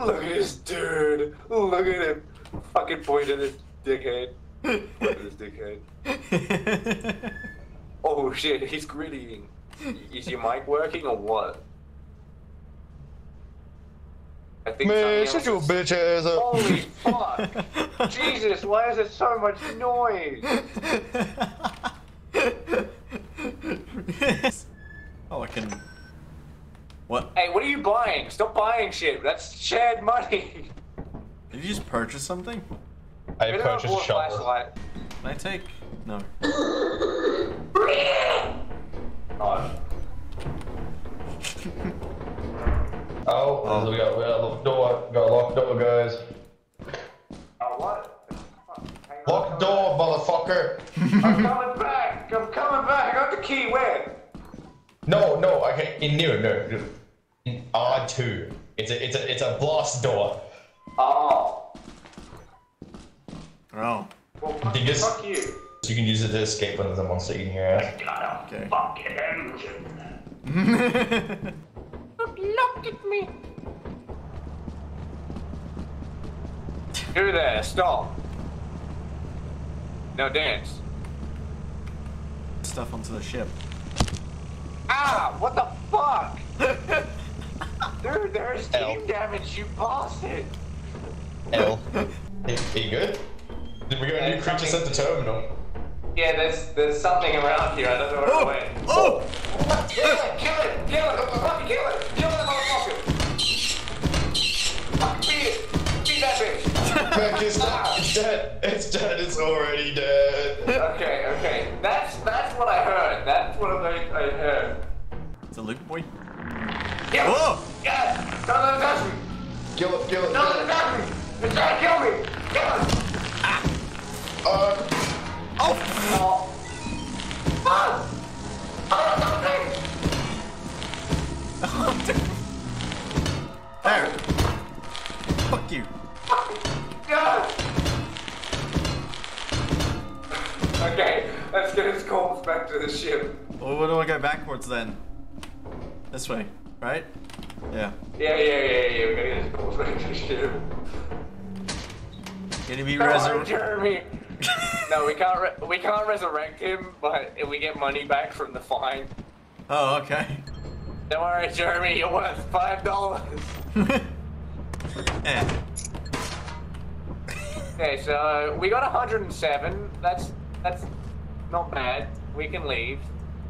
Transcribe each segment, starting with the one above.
Look at this dude. Look at him. Fucking point at this dickhead. Point at this dickhead. Oh shit, he's grittying. Is your mic working or what? I think Man, shut your bitch ass up. Holy fuck! Jesus, why is there so much noise? oh, I can. What? Hey, what are you buying? Stop buying shit. That's shared money. Did you just purchase something? I Who did I purchased a shovel. flashlight? Can I take? No. Oh. Oh, Oh. we got we got a locked door. Got a locked door, guys. Oh, what? Hang on, Locked I'm door, motherfucker. I'm coming back. I'm coming back. I got the key. Where? No, no, okay, in no, no, no. In R two. It's a it's a it's a blast door. Oh. Oh. Well, fuck, Think it's- fuck you. So you can use it to escape when there's a monster eating your ass. Got a Okay. fucking engine. Look at me. Do there. Stop. No dance. Stuff onto the ship. Ah! What the fuck? Dude, there's L. team damage. You bastard. L. Hey, are you good? Did we got a new Yeah, creature something- sent to terminal? Yeah, there's there's something around here. I don't know where it oh! went. Oh! oh! Kill it! Kill it! Kill it! Oh, fucking kill it! Kill that motherfucker! Fucking beat it! Beat that bitch! Fuck, it's ah! dead. It's dead. It's dead. It's already dead. Okay, okay. That's that's what I heard. That's what I, I heard. It's a Luke boy. Kill it! Yeah! Don't let it touch me! Kill it. Kill it. Don't let it touch me! It's trying to kill me! Kill it! Uh, Oh! Oh! Fuck! Oh, something! There. Fuck you. Yeah! Okay, let's get his corpse back to the ship. Well, where do I go backwards then? This way, right? Yeah. Yeah, yeah, yeah, yeah. We gotta get his corpse back to the ship. Gonna be resurrected. Jeremy. no, we can't. Re- we can't resurrect him, but we get money back from the fine. Oh, okay. Don't worry, Jeremy. You're worth five dollars. eh. Okay, so we got 107. That's that's not bad. We can leave,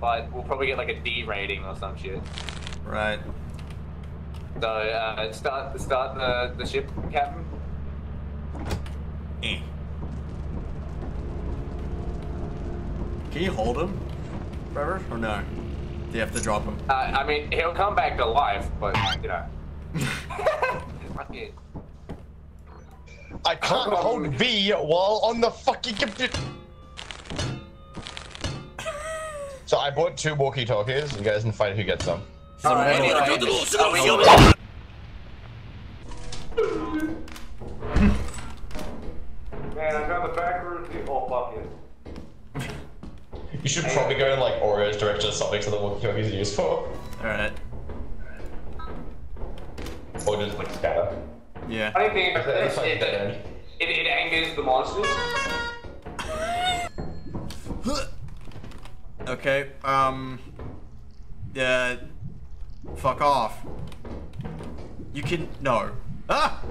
but we'll probably get like a D rating or some shit. Right. So uh, start start the the ship, Captain. Eh. Can you hold him forever or no? Do you have to drop him? Uh, I mean, he'll come back to life, but you know. Fuck. I can't hold V while on the fucking computer. So I bought two walkie-talkies. You guys can find who gets them. Some Alright, metal- anyway, oh, Man, I got the back room. Oh fuck it. You should probably go in like Oreo's direction or something so the walkie-talkies are used for. Alright. Or just like scatter. Yeah. Funny thing about That's like is dead it, it angers the monsters. Okay, um. Yeah. Fuck off. You can. No. Ah!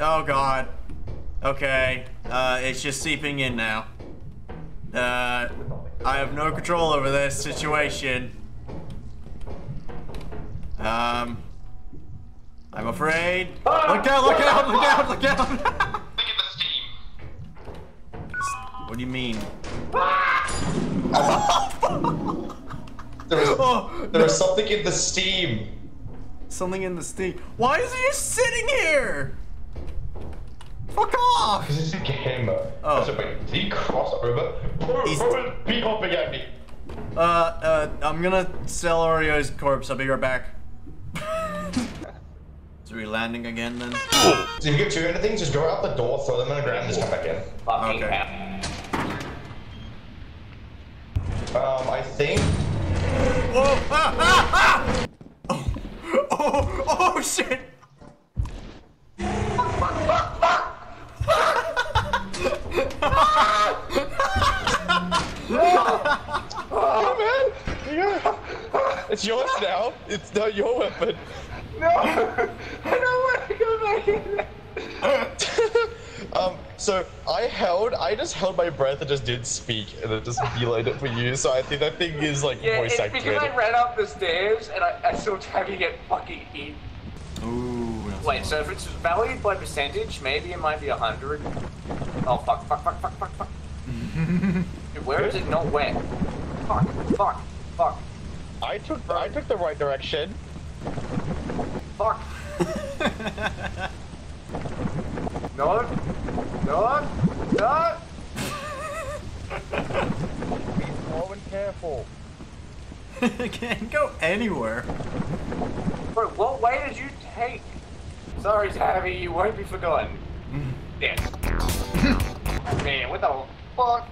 Oh god. Okay. Uh, it's just seeping in now. Uh, I have no control over this situation. Um. I'm afraid. Look out, look out, look out, look out! What do you mean? There was, Oh, there was something in the steam. Something in the steam. Why is he just sitting here? Fuck off! This is a game. Oh. So wait, did he cross over? Bro, He's- bro is bee hopping at me. Uh, uh, I'm gonna sell Oreo's corpse. I'll be right back. so we landing again then? So if you get two anything, just go out the door, throw them on the ground, and just come back in. Fucking Okay. Um, I think. Whoa! Ah! Ah! Ah! Oh. Oh shit! Oh man, you gotta- it's yours now. It's not your weapon. No! I don't want to go back in there. um, so I held, I just held my breath and just didn't speak, and it just beelined it for you. So I think that thing is like Yeah, voice it's because I ran up the stairs and I, I saw Tabby get fucking eaten. Ooh. Wait, so if it's valued by percentage, maybe it might be a 100. Oh, fuck, fuck, fuck, fuck, fuck, fuck. Dude, Where is it not wet? Fuck, fuck, fuck, I took, I took the right direction. fuck. No, no, no! Be slow and careful. it can't go anywhere. Bro, what way did you take? Sorry, Tabby, you won't be forgotten. Yeah. Man, what the fuck?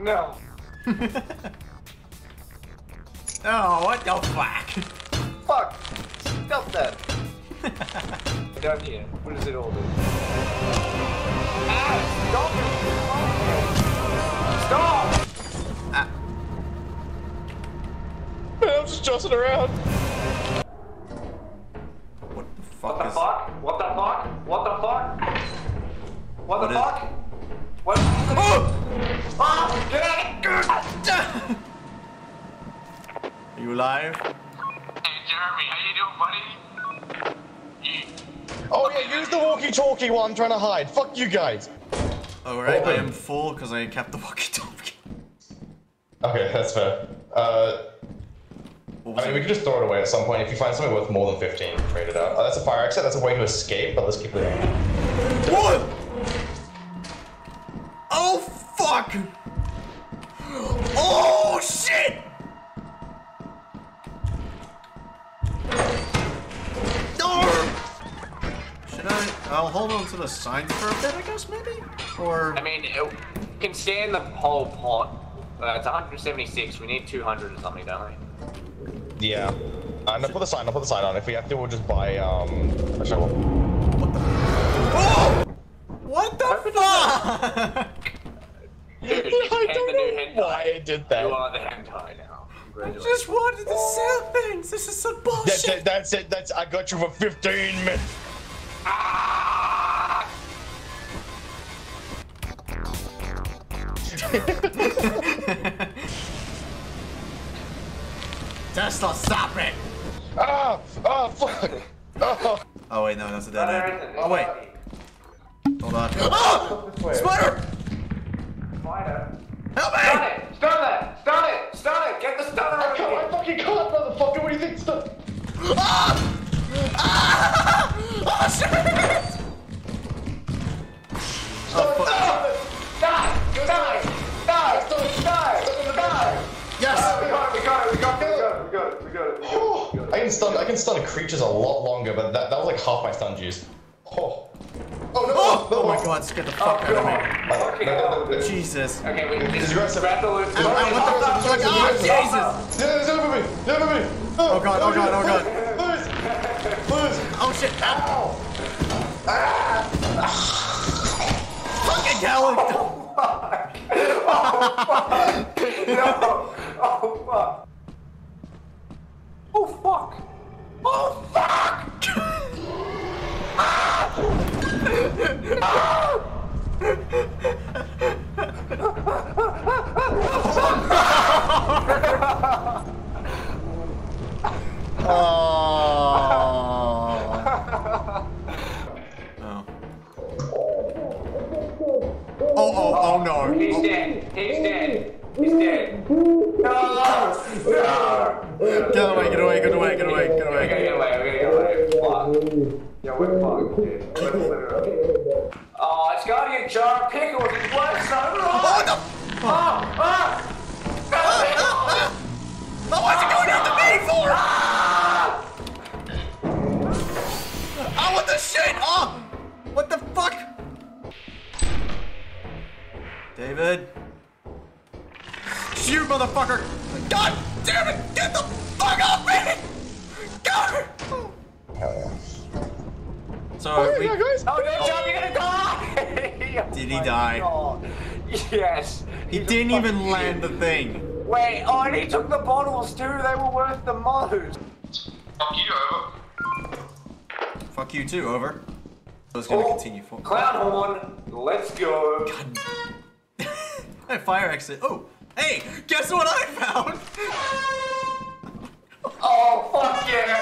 no. Oh, what the fuck? Fuck! Stop that! Down here. What does it all do? Stop! Stop! Ah, I'm just jostling around. Walkie-talkie while I'm trying to hide. Fuck you guys. Alright, I am full because I kept the walkie-talkie. Okay, that's fair. Uh, I mean, we it? could just throw it away at some point. If you find something worth more than 15, trade it out. Oh, that's a fire exit. That's a way to escape, but let's keep it. What? Oh fuck! Hold on to the signs for a bit, I guess, maybe? Or. I mean, it can stand the whole pot. Uh, it's 176. We need 200 or something, don't we? Yeah. Uh, no, put the sign. I'll put the sign on. If we have to, we'll just buy um a shovel. Oh! What the fuck? Dude, I the new don't know hentai. why I did that. You are the hentai now. I just wanted to sell things. This is some That's bullshit. it. That's it. That's. I got you for 15 minutes. Ah! Tesla, stop it! Ah! Ah! Fuck! Oh. Oh wait, no, that's a dead end. Oh wait, hold on. Ah! Spider! Spider. Help Stun me! it! Stun it! Stun it! Stun it! Get the stunner I on can't. I fucking can't, motherfucker. What do you think? Stop. Ah! Ah! Oh shit! Can stun. I can stun creatures a lot longer, but that, that was like half my stun juice. Oh. Oh no! Oh, oh my god, scared the fuck out of me. Fucking hell. Jesus. Okay, we This just is grab the loot. Ow, ow, what the fuck? Oh, Jesus! Yeah, it's over me. It's over me. Oh god, oh god, oh god. Lose. Lose. Oh shit, ow! Ah. Fucking hell! Oh, oh, no! Oh fuck! Oh fuck! Oh fuck! Oh. Oh. Oh, oh, oh no. He's dead. He's dead. He's dead. No! No! Get away, get away, get away, get away, get away. get away. We gotta get away. Fuck. Yeah, we're fucked, dude. We're literally. Oh, it's gotta get jar of pickles. It's blood, son. Oh, no! Oh! Ah! Stop it! Oh, what's it going after me for? Oh, what the shit? Oh! What the fuck? David? Shoot, motherfucker! God damn it! Get the fuck off me! God! Hell yeah. So oh, we, yeah, guys. Oh, no, John, you're gonna die! Oh Did he die? God. Yes. he didn't even fucking land the thing. Wait, oh, and he took the bottles too. They were worth the most. Fuck you, over. Fuck you too, over. So it's gonna Oh, continue for. Clown horn. Let's go. Hey, fire exit. Oh, hey, guess what I found? Oh, fuck yeah.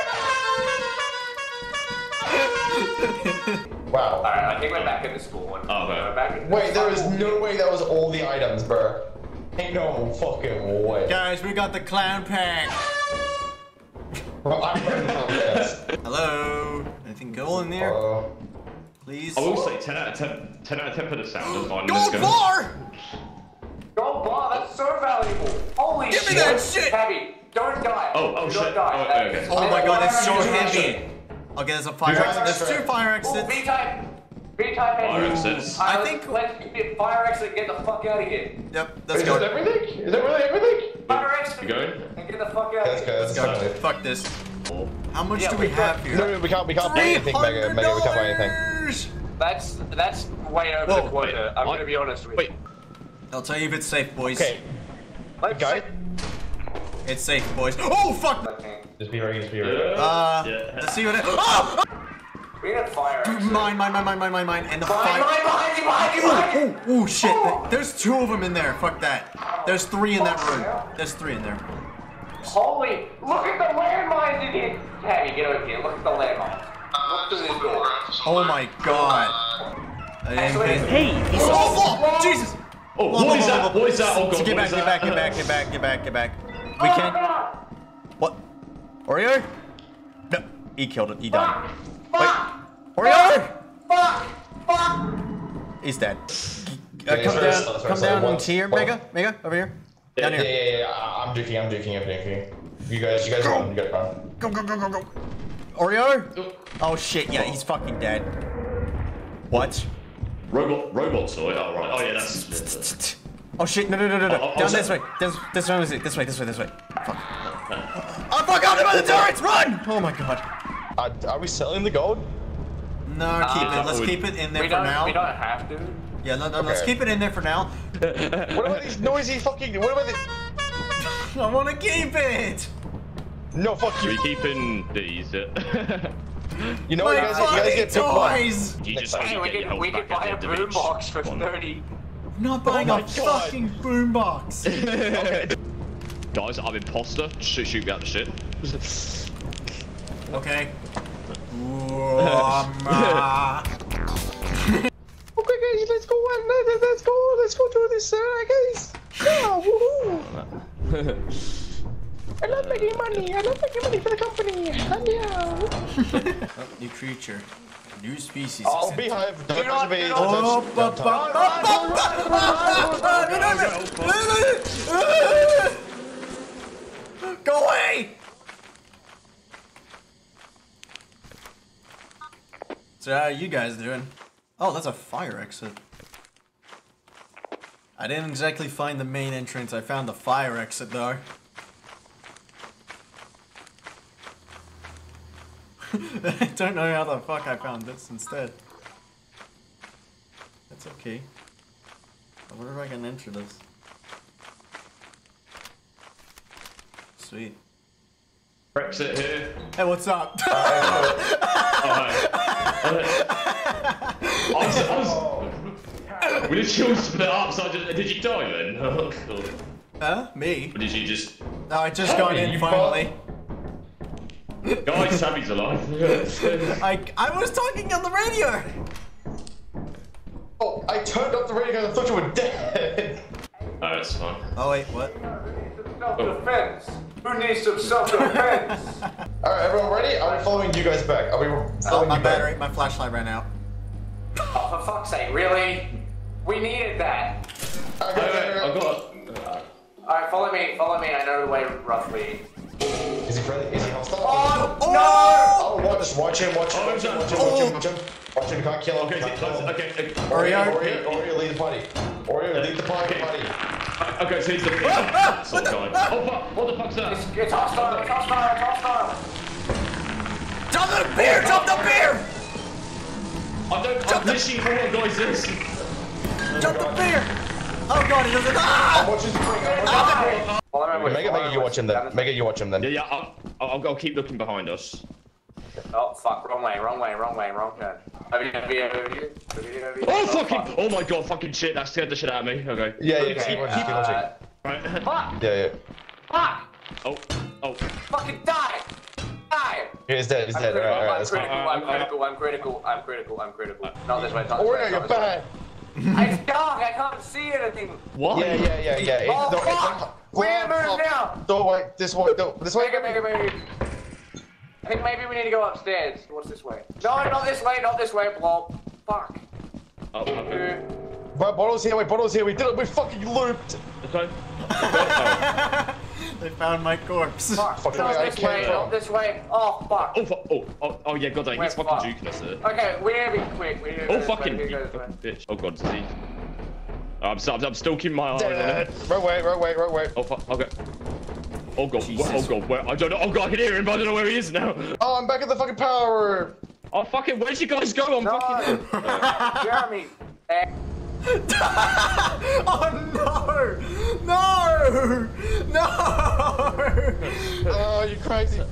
Wow. Alright, I think we're back at the spawn. Oh, okay. We're back at the Wait, there is no way that was all the items, bro. Ain't no fucking way. Guys, we got the clown pack. Bro, I'm ready for this. Hello. Anything gold in there? Uh, Please. I will say 10 out of 10, 10 out of 10 for the sound design. in this Gold game. bar! Gold bar, that's so valuable. Holy Give me that shit. Tabby, don't die. Oh, oh, don't shit. die. Oh, okay. Oh my god, it's so heavy. Okay, there's a fire Fire exit. There's two fire Oh, exits. V-type. V-type Fire exits. I think- Let's get fire exit and get the fuck out of here. Yep, let's is go. that everything? Is that really everything? Fire exit. You going? And get the fuck out Let's of go. here. Let's Let's go. go. Fuck this. How much Yeah, do we we've here? No, no, we can't. We can't buy anything, Mega. Mega, we can't buy anything. That's that's way over Whoa, the quota. I'm wait, gonna be honest with you. Wait, you. I'll tell you if it's safe, boys. Okay, Let's guys. It's safe, boys. Oh, fuck! Just be ready. Just be ready. Uh, Yeah. let's see what it. Oh! We need a fire exit. Mine, mine, mine, mine, mine, mine, mine, and the Behind, fire. behind, behind you, behind you, behind you! Oh, oh, shit. There's two of them in there. Fuck that. There's three in that room. There's three in there. Holy, look at the landmines in here! Tabby, get over here. Look at the landmines. Look through this door. Oh my god. I Actually, hey, he's Oh, fuck! Jesus! Oh, Whoa, what is whoa, that? whoa, whoa. What is that? Oh god, Get what back, is get back, get back, get back, get back, get back. We Oh, can't. God. What? Oreo? No, he killed it. He died. Fuck! Fuck! Oreo! Fuck! Fuck! He's dead. Uh, Okay, come down, sorry, sorry, come sorry, down one- into here, Mega, Mega, over here. Yeah, Down yeah, here. yeah, yeah. I- I'm duking. I'm duking. I'm duking. You guys, you guys Go. run. You guys run. Go, go, go, go, go. Oreo? Oh shit, yeah, he's fucking dead. What? Robot, robot toy. Oh right. Oh yeah, that's. Oh shit, no, no, no, no, no. Oh, oh, Down this that- way. This, this way, this way, this way, this way. Fuck. Oh fuck, out by the turrets, run! Oh my god. Uh, are we selling the gold? No, keep Uh, it. Let's we- keep it in there for now. we don't have to. Yeah, no, no, let's keep it in there for now. What about these noisy fucking? What about the? I want to keep it. No, fuck you. we keeping these? You know My what, you guys, you guys fucking get pick one. toys. you just time. hope Hey, we get your can, we can back buy a at the end of each boombox for 30. I'm not buying Oh a God. fucking boombox. Guys, I'm imposter. Shoot, shoot me out the shit. okay. Um, uh, Okay, guys, let's go. Let's, let's go. Let's go do this, uh, guys. Yeah, woohoo. I love making money. I love making money for the company. Yeah. oh, new creature. New species. Oh, is beehive. Don't You're not- touch me. you're Don't not- Oh, touch. ba- Don't touch. ba- ba- Go away! So how are you guys doing? Oh, that's a fire exit. I didn't exactly find the main entrance. I found the fire exit though. I don't know how the fuck I found this instead. That's okay. I wonder if I can enter this. Sweet. Brexit here. Hey, what's up? Oh, hi. I was, I was, we did you all split up, so I just, did you die then? Oh, God. huh? Me? Or did you just... No, I just got in finally. Guys, Sammy's alive. I I was talking on the radio. Oh, I turned up the radio because I thought you were dead. oh, it's fine. Oh wait, what? Self-defense. Who needs some self-defense? All right, everyone ready? Are we following you guys back? Are we Oh, following my you back? battery, my flashlight ran out. oh, for fuck's sake, really? We needed that. Okay, Wait, wait, I've okay. got... Alright, follow me, follow me. I know the way roughly. Is he friendly? Is he hostile? Oh, Oh, watch, watch him, watch him, Oh, watch him, watch him, oh. watch him, watch him. Watch him, you can't kill him. Okay, okay, can't kill him. okay, okay. Oreo, Oreo. Oreo, Oreo, lead the party. Oreo, lead the party, Okay. party. Okay, so he's the big sort of guy. Oh fuck, what the fuck's that? It's, it's hostile, it's hostile, it's hostile. Drop the beer! Drop the beer! I don't. I'm literally all I've got is this. Jump the bear! Oh god, he doesn't. Ah! I'm watching Spring. I'm ah! watching Spring. Well, I Mega, Mega, you watch him then. Mega, you watch him then. Yeah, yeah. I'll, I'll, I'll keep looking behind us. Oh fuck! Wrong way! Wrong way! Wrong way! Wrong turn. Over here! Over here! Over here! Over here! Over here! Oh fucking! fuck. Oh my god! Fucking shit! That scared the shit out of me. Okay. Yeah, yeah, Okay, keep watching, keep watching. uh, Right. Fuck! Yeah, yeah. Fuck! Oh. Oh. Fucking die! Die! Yeah, he's dead, he's I'm dead. critical, Alright, alright, I'm that's fine. critical, I'm critical, I'm critical, I'm critical, I'm critical. Not this way, not this Oh, way. yeah, not you're this way. bad. It's dark, I can't see anything. What? Yeah, yeah, yeah, yeah. It- Oh, no, it- fuck! We Fuck, move fuck. Now! Don't wait, this way, no, this way. Mega, mega, mega. I think maybe we need to go upstairs. What's this way? No, not this way, not this way, blob. Fuck. Oh, okay. Right, bottles here, wait, bottles here. We did it, we fucking looped. Okay. Oh, They found my corpse. Fuck. Fuck, Not this way, tell. not this way. Oh, fuck. oh, fu- oh, oh, oh, yeah, god dang, he's fucking fuck. juking us there. Okay, we need to be quick. Oh, we need to go Oh, this way, fucking, we need to you way. fucking bitch. Oh god, is he? I'm, still, I'm still keeping my eye on Dead. it. Right way, right way, right way. Oh fuck, okay. Oh god, Jesus. where, oh god, where? I don't know. Oh god, I can hear him, but I don't know where he is now. Oh, I'm back at the fucking power room. Oh fucking, where'd you guys go? I'm No, fucking. Jeremy. Oh no! No! No! Oh, you crazy.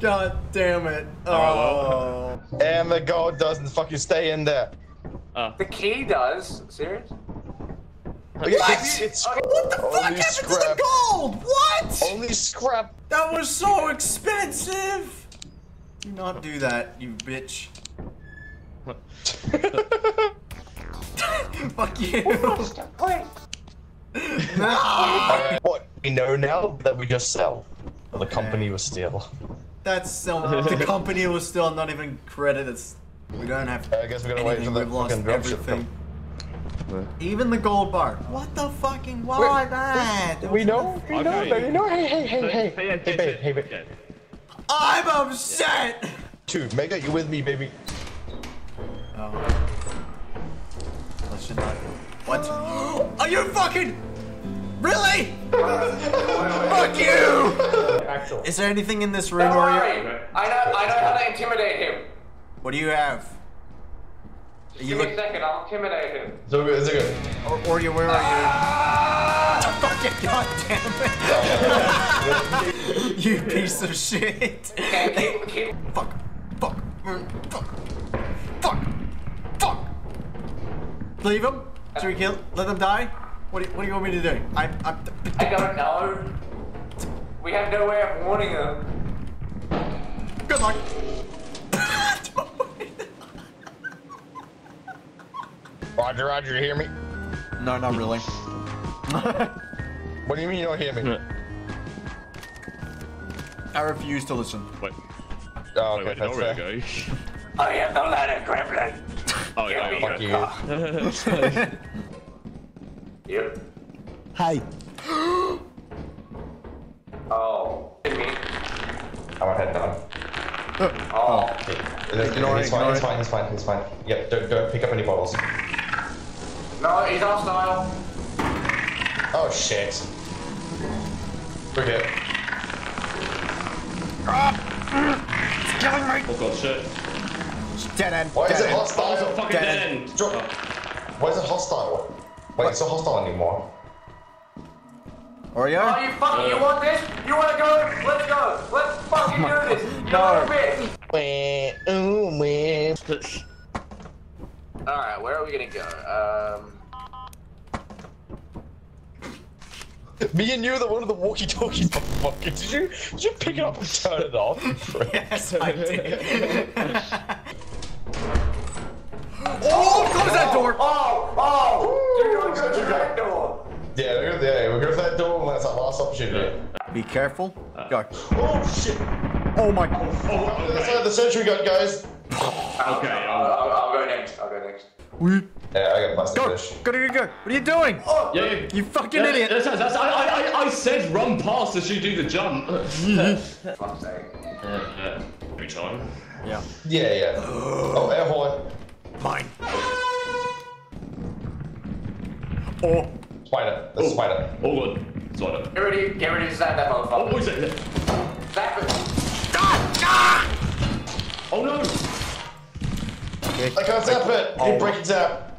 God damn it. Oh. And the gold doesn't fucking stay in there. Ah. the key does. Serious? Okay, It's, it's What the fuck only happened to the gold? What? Only scrap. That was so expensive! Do not do that, you bitch. Fuck you. No! what we know now that we just sell. Or the company was still. That's so. The company was still not even credited. We don't have I guess we're gonna wait for the We've lost fucking dropship everything. Come. Even the gold bar. What the fucking why that? There We was know, we know, Okay. baby. No, hey, hey, hey, hey, hey, hey, babe, hey, babe. Okay. I'm upset. Dude, Mega, you with me, baby? Oh. Let's just not. What? Are you fucking? Really? Fuck you! Actual. Is there anything in this room Don't where worry. you? I know. I know how to intimidate him. What do you have? You Give me a second. I'll intimidate him. So is it good? Or, or you? Where are you? Ah! Fucking goddamn it! you piece of shit! Okay, keep, keep. Fuck! Fuck! mm, Fuck! Fuck! Fuck! Leave them? Should we kill? Let them die? What do you, what do you want me to do? I, I, I don't know. We have no way of warning them. Good luck. Roger, Roger, you hear me? no, not really. What do you mean you don't hear me? I refuse to listen. Wait, Oh, okay, wait, no, that's fair. to go? I am the ladder gremlin. Oh, Give me yeah, your okay. Fuck you. Yep. Hi. Oh. Hit me. I'm gonna head down. Uh, oh. oh. It's, Ignore it's it, fine, ignore it's fine, it's fine, it's fine. Yep, don't, don't pick up any bottles. No, he's hostile. Oh shit. We're good. Oh god, shit. Dead end. Why is dead it end. Oh, it's a hostile? fucking Dead dead end. end. Drop. Why is it hostile? Wait, it's not hostile anymore. Oreo? Oh, you fuck. You want this? You want to go? Let's go. Let's fucking do this. You No. little bitch. Wah, ooh, wah. All right, where are we gonna go? Um. Me and you are the one of the walkie-talkies, motherfucker. Did you, did you pick it up and turn it off? Yes, I did. oh, close that door. Oh, oh! You're gonna go through that door. Yeah, we're, yeah, we're going for that door and that's our last opportunity. Be careful. Go. Oh shit! Oh my. Oh, that's uh, the sentry gun, guys. Okay, I'll, I'll, I'll, I'll go next. I'll go next. We. Yeah, I got plastic Go. fish. Go, go, go, go. What are you doing? Oh, yeah, yeah. You fucking Yeah, idiot. That's, that's, I, I, I, I said run past as you do the jump. fuck's sake. Uh, Every time. Yeah. Yeah, yeah. Oh, air horn. Mine. Oh. Spider. That's a spider. Oh god. Sorry. Get ready, get ready to zap that motherfucker. Oh, motherfucker. what is it? Zap it. Oh no! Okay, I can't tap it. Oh. You break it tap.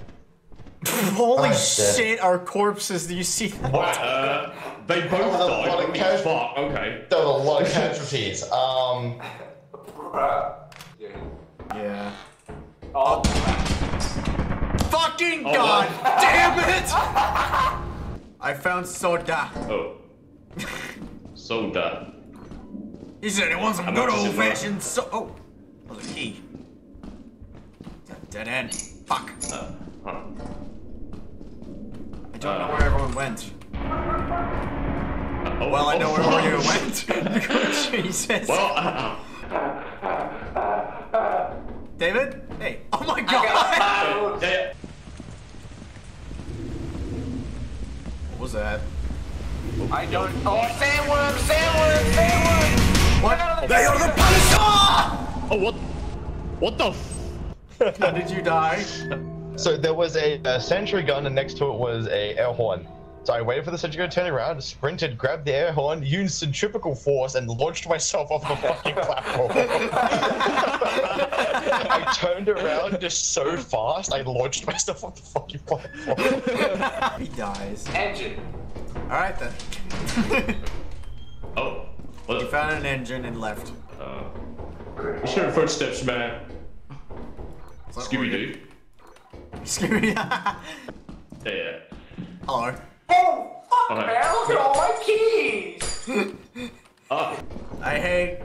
Holy Oh, shit. shit, our corpses, do you see that? What? Uh, they both That was a died. lot of Holy cash- fuck. Okay. There was a lot of casualties. Um, Bruh. Yeah. Yeah. Oh, Fucking Oh, god what? damn it! I found soda. Oh. Soda. He said he wants some How good much is it old fashioned so. Oh, that was a key. Dead end. Fuck. Uh, huh. I don't know where everyone went. Oh, Well, I oh, know where fuck. you went. Jesus. Well, uh, David? Hey. Oh my god! yeah, what was that? I don't. Oh, sandworm, sandworm, sandworm! What? They are the Punisher! Oh, what? What the? F- How did you die? so there was a, a sentry gun, and next to it was a air horn. So I waited for the sentry gun to turn around, sprinted, grabbed the air horn, used centrifugal force, and launched myself off the fucking platform. I turned around just so fast, I launched myself off the fucking platform. he dies. Engine. Alright then. oh. What he the? found an engine and left. Uh, you hear footsteps, man. Is that Scooby Doo. Yeah. Hello. Oh, fuck, Okay. man, look at all my keys! oh. I hate.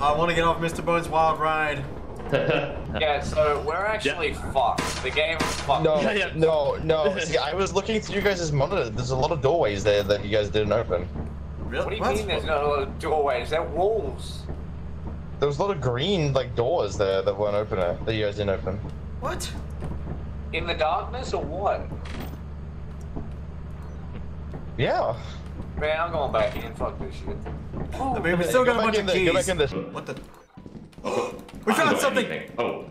I want to get off Mr. Bones' wild ride. Yeah, so we're actually fucked. The game is fucked. No, Yeah, yeah. no, no. See, I was looking through you guys' monitor. There's a lot of doorways there that you guys didn't open. Really? What do you mean there's not a lot of doorways? They're walls. There was a lot of green like doors there that weren't open. uh, That you guys didn't open. What? In the darkness or what? Yeah. Man, I'm going back in. Fuck this shit. I mean, we still got a bunch of there, keys. Go back in this. What the? Oh, We found something. anything. Oh.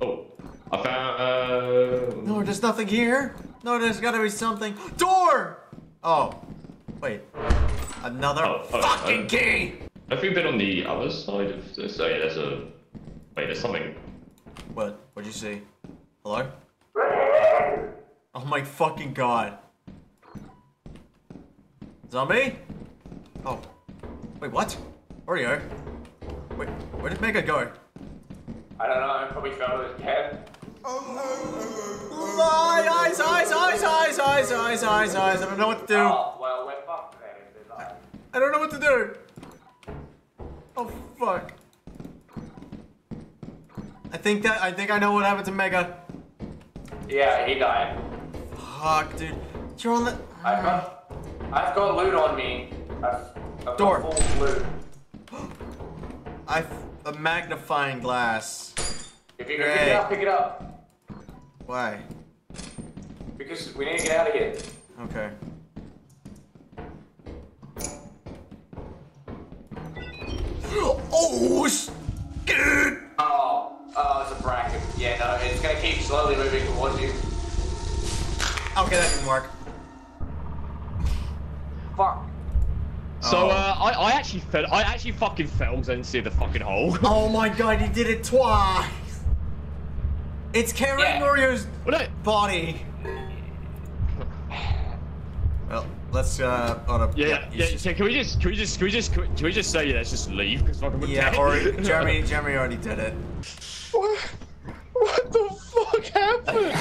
Oh. I found. Uh, No, there's nothing here. No, there's gotta be something. Door! Oh. Wait. Another Oh, oh, fucking oh. key! Have we been on the other side of this? Oh yeah, there's a. Wait, there's something. What? What'd you see? Hello? Oh my fucking god. Zombie? Oh. Wait, what? He? Wait, where did Mega go? I don't know. I probably fell to his head. Eyes, eyes, eyes, eyes, eyes, eyes, eyes, eyes. I don't know what to do. Oh, well, we're fucked then. if there's eyes. I don't know what to do. Oh fuck. I think that I think I know what happened to Mega. Yeah, he died. Fuck, dude. You're on the. I've got, I've got loot on me. I've, I've Door. got full loot. I've a magnifying glass. If you can pick it up, pick it up. Why? Because we need to get out of here. Okay. Oh, shit! Oh, oh, it's a bracket. Yeah, no, it's gonna keep slowly moving towards you. Okay, that didn't work. Fuck. So Oh. uh, I, I actually fell. I actually fucking fell because I didn't see the fucking hole. Oh my god, you did it twice! It's carrying Yeah. Oreo's well, body. Well, let's uh on a yeah, yeah, you yeah. should- So can we just, can we just, can we just, can we just say let's just leave because fucking we're yeah, dead. or Jeremy Jeremy already did it. What, what the fuck happened?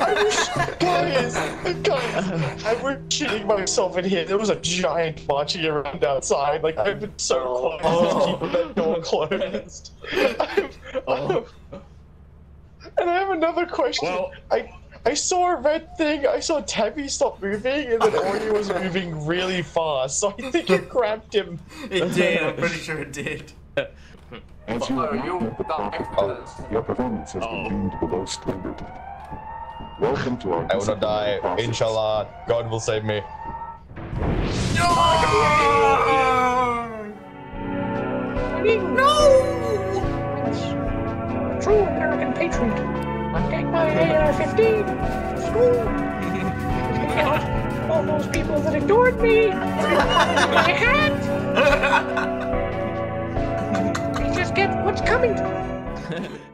I was, guys, guys, I was shitting myself in here. There was a giant watching around outside. Like I've been so oh. close to keeping that door closed. I'm- Oh. And I have another question. Well- I I saw a red thing. I saw Tabby stop moving, and then Oreo was moving really fast. So I think it grabbed him. It did, I'm pretty sure it did. As you Oh, have you the die target, your performance has been deemed below standard. Welcome to our I will not die. process. Inshallah, God will save me. No! True American patriot. I'm getting my AR-15. School. All those people that ignored me. I can't. What's coming.